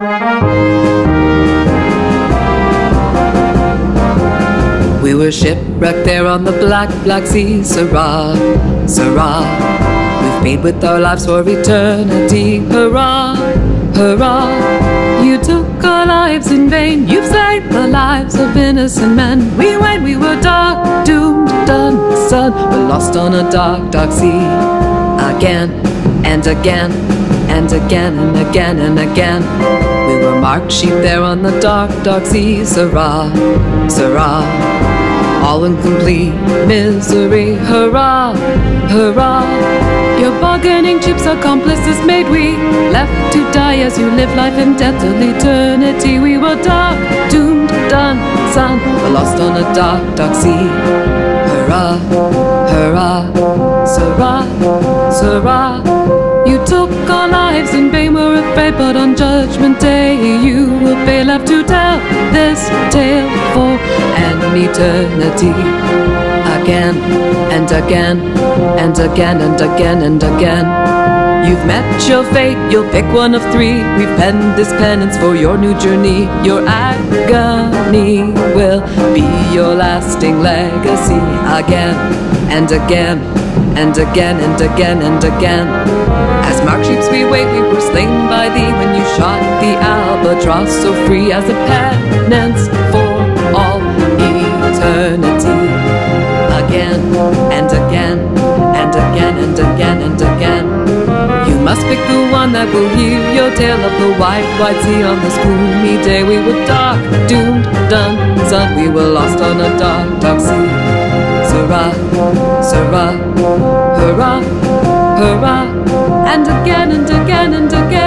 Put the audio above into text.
We were shipwrecked there on the black, black sea, Sarah, Sarah. We've paid with our lives for eternity, hurrah, hurrah. You took our lives in vain, you've saved the lives of innocent men. We went, we were dark, doomed, done, son. We're lost on a dark, dark sea, again and again and again and again and again. We were marked sheep there on the dark, dark sea, Sarah, Sarah all in complete misery. Hurrah, hurrah. Your bargaining chips accomplices made we left to die as you live life in death till eternity. We were dark, doomed, done, son, lost on a dark, dark sea. Hurrah, hurrah, Sarah, Sarah. Took our lives in vain, we're afraid, but on Judgment Day you will be left to tell this tale for an eternity. Again and again and again and again and again. You've met your fate, you'll pick one of three. We've penned this penance for your new journey. Your agony will be your lasting legacy. Again and again and again and again and again. Marked sheep we wait, we were slain by thee when you shot the albatross, so free as a penance for all eternity. Again and again and again and again and again. You must pick the one that will hear your tale of the white, white sea on this gloomy day. We were dark, doomed, done, son. We were lost on a dark, dark sea. Sarah, Sarah, hurrah, hurrah, and again and again and again.